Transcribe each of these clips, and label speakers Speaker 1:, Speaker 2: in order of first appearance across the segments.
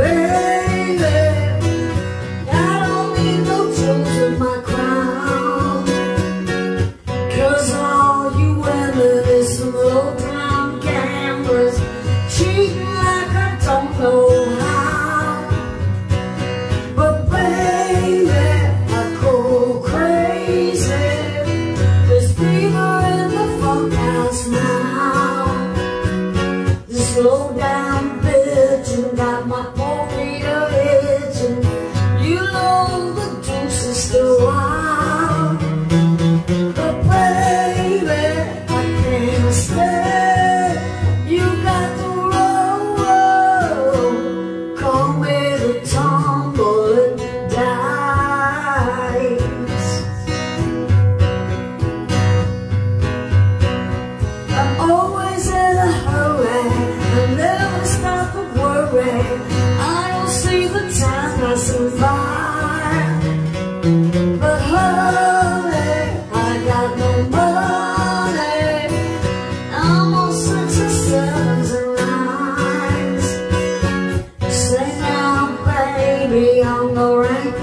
Speaker 1: there. I don't see the time I survive But honey, I got no money. I'm on such a sevens Say now, baby, I'm rank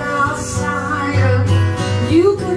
Speaker 1: You could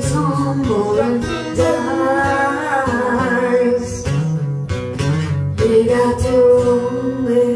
Speaker 1: tumble and dies We got to only